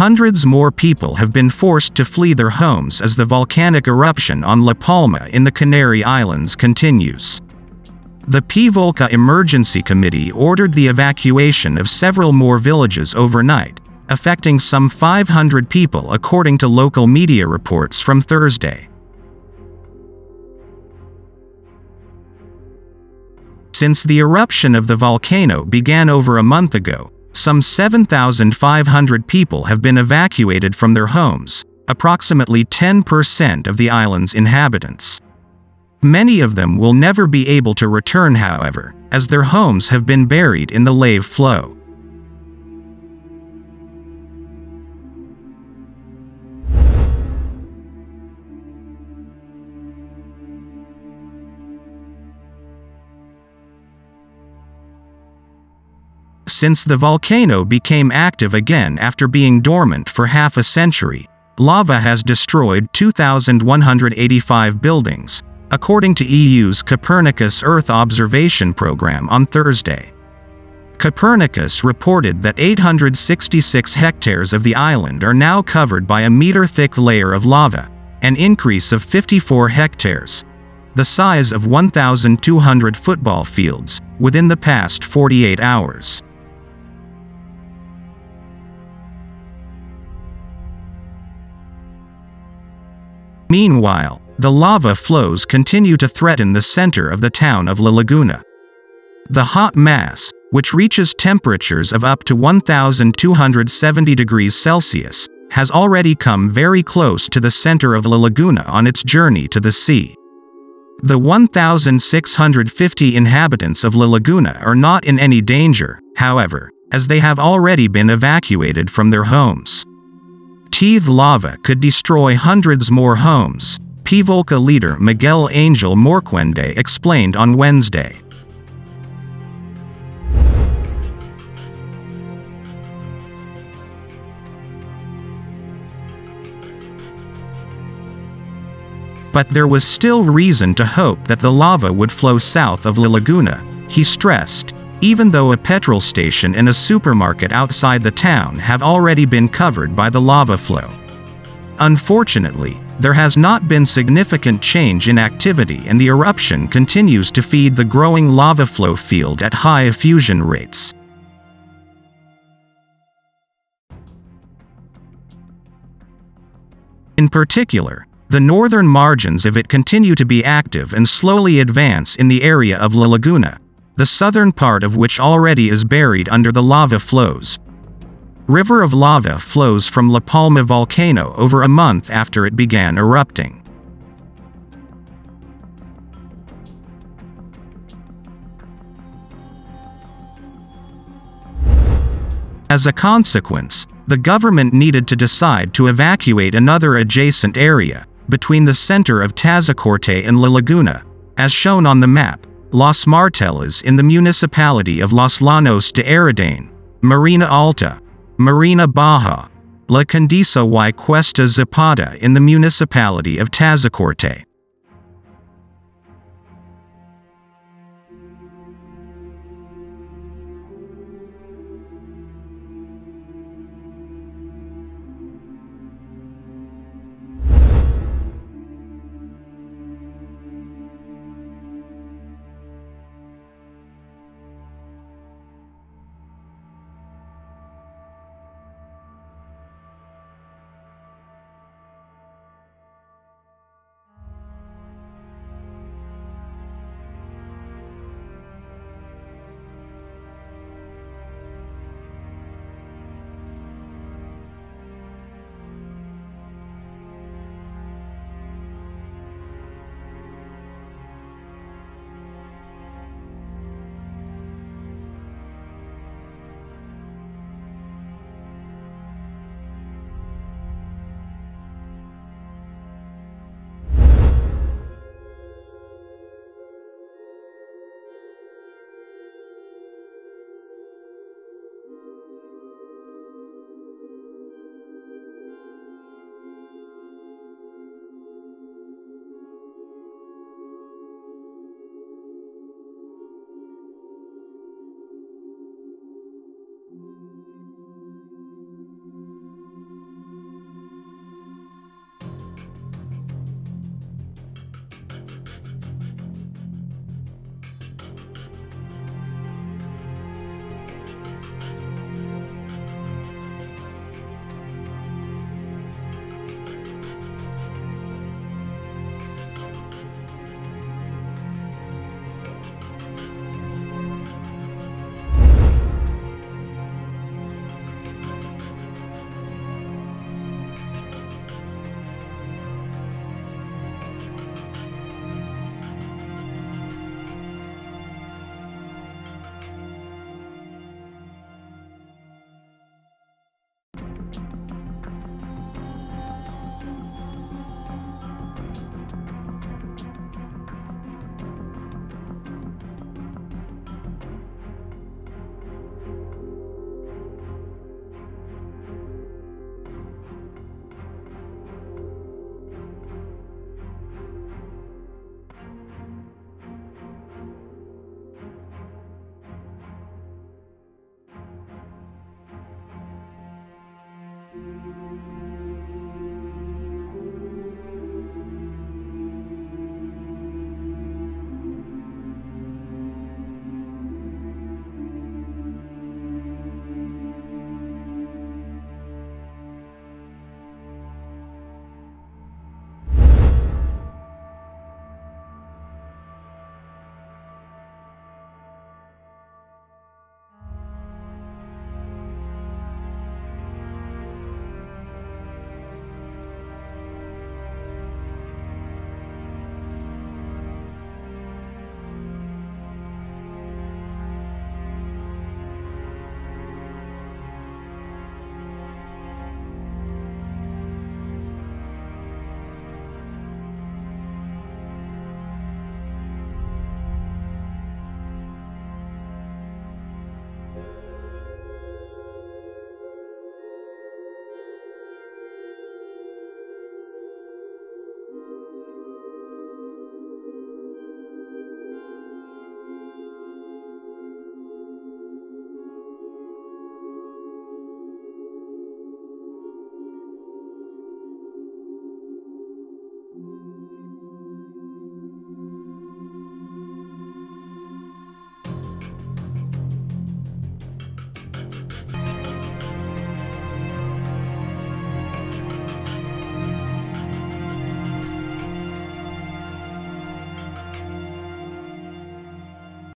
Hundreds more people have been forced to flee their homes as the volcanic eruption on La Palma in the Canary Islands continues. The PEVOLCA Emergency Committee ordered the evacuation of several more villages overnight, affecting some 500 people according to local media reports from Thursday. Since the eruption of the volcano began over a month ago, some 7,500 people have been evacuated from their homes, approximately 10% of the island's inhabitants. Many of them will never be able to return however, as their homes have been buried in the lave flow. Since the volcano became active again after being dormant for half a century, lava has destroyed 2,185 buildings, according to EU's Copernicus Earth Observation Program on Thursday. Copernicus reported that 866 hectares of the island are now covered by a meter-thick layer of lava, an increase of 54 hectares, the size of 1,200 football fields, within the past 48 hours. Meanwhile, the lava flows continue to threaten the center of the town of La Laguna. The hot mass, which reaches temperatures of up to 1,270 degrees Celsius, has already come very close to the center of La Laguna on its journey to the sea. The 1,650 inhabitants of La Laguna are not in any danger, however, as they have already been evacuated from their homes. Teeth lava could destroy hundreds more homes, PEVOLCA leader Miguel Angel Morcuende explained on Wednesday. But there was still reason to hope that the lava would flow south of La Laguna, he stressed, even though a petrol station and a supermarket outside the town have already been covered by the lava flow. Unfortunately, there has not been significant change in activity and the eruption continues to feed the growing lava flow field at high effusion rates. In particular, the northern margins of it continue to be active and slowly advance in the area of La Laguna, the southern part of which already is buried under the lava flows. River of lava flows from La Palma volcano over a month after it began erupting. As a consequence, the government needed to decide to evacuate another adjacent area, between the center of Tazacorte and La Laguna, as shown on the map, Los Marteles in the municipality of Los Llanos de Aridane, Marina Alta, Marina Baja, La Condesa y Cuesta Zapata in the municipality of Tazacorte.